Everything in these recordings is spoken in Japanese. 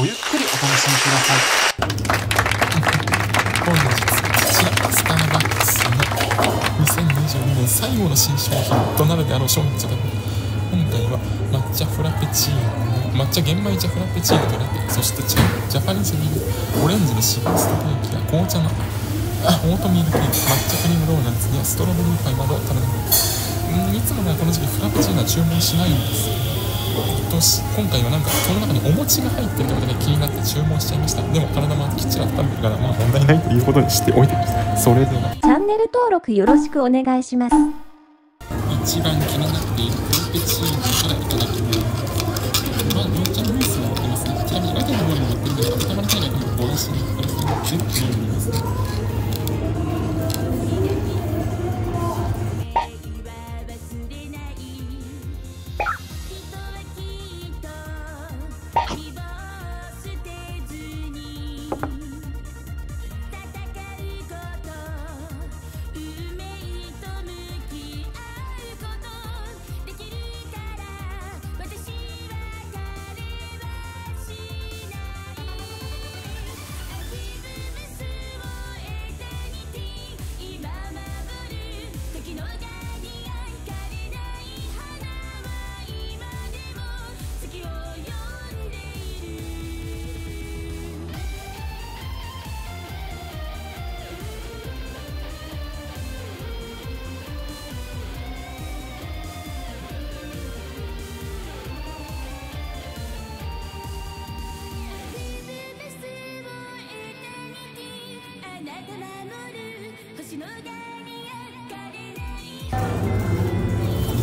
ごゆっくりお楽しみください。本日こちらスターバックスの2022年最後の新商品となるであろう商品ちゃった今回は抹茶フラペチーノ抹茶玄米茶フラペチーノとラテそしてジャパニーズミルオレンジのシップストケーキや紅茶のオートミールケーキ抹茶クリームドーナツやストロベリーパイなどを食べられます。いつもねこの時期フラペチーノは注文しないんです。と今回はなんかその中にお餅が入ってるということで気になって注文しちゃいました。でも体もきっちり温めてるからまあ問題ないということにしておいてくださいそれではチャンネル登録よろしくお願いします。一番気になっているフラペチーノからいただきますまあめっちゃムースになってますね。ちなみにラテの方にも乗ってるんで温まりたいなとご安心くださいキュッと飲みます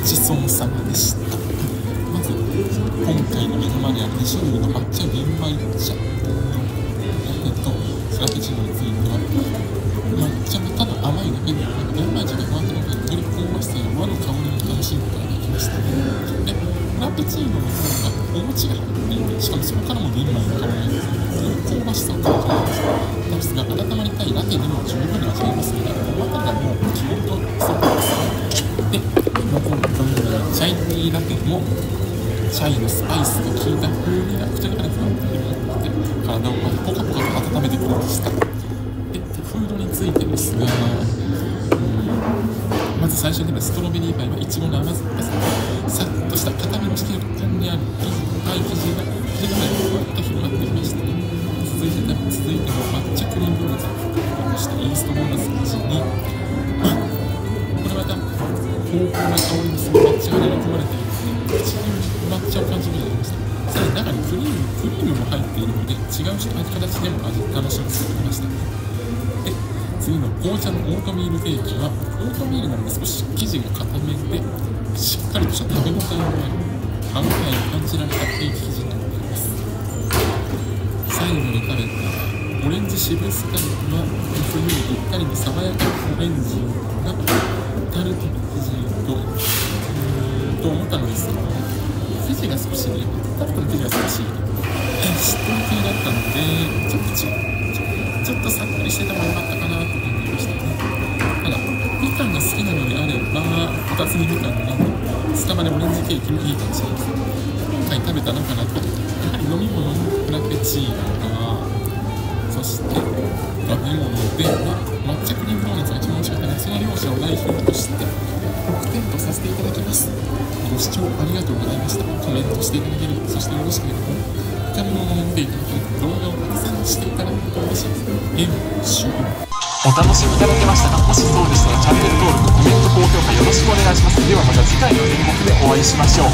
ちそうさまでした。まず今回の目の前にある2種類の抹茶玄米茶ラテとフラペチーノについては抹茶がただ甘いだけではなく玄米茶がふわふわでより香ばしさや和の香りを楽しむことができましたでフラペチーノの方がお餅が入っていてしかもそこからも玄米の香りがより香ばしさを感じましたですが温まりたいラテでも十分に味わえますのでこの辺りがもう基本とそうですで残るチャイティーラテもチャイのスパイスが効いた風味が口の中でふわっと広がって体をポカポカと温めてくれましたまず最初にストロベリーパイはイチゴの甘酸っぱささっとした固めのしている感にある生地パイ生地が口の中でふわっと広がってきましたね続いて続いての抹茶クリームドーナツを含めましたイーストドーナツ生地にこれまた濃厚な香りのする抹茶が練り込まれているので口に抹茶を感じるようになりましたさらに中にクリームクリームも入っているので違う形でも味楽しむことができました次の紅茶のオートミールケーキはオートミールなので少し生地が固めでしっかりとした食べ応えのある歯応えを感じられたケーキ生地になっています最後に食べたオレンジシブスカリは冬にぴったりの爽やかなオレンジがタルトの生地とうんと思ったのですが生地が少しねタルトの生地が少ししっとり系だったのでちょっとちょっとさっくりしてた方が良かったかなば2つにみかんのスタバでオレンジケーキもいいかもしれません今回食べた中だとやはり飲み物のフラペチーノがそして食べ物では抹茶クリームドーナツが一番美味しかったのでその両者を代表として6点とさせていただきますご視聴ありがとうございましたコメントしていただけるそしてよろしければ他のものを見ていただける動画を拡散していただけると嬉しいです演終お楽しみいただけましたかもしそうでしたらチャンネル登録評価よろしくお願いします。ではまた次回の演目でお会いしましょう。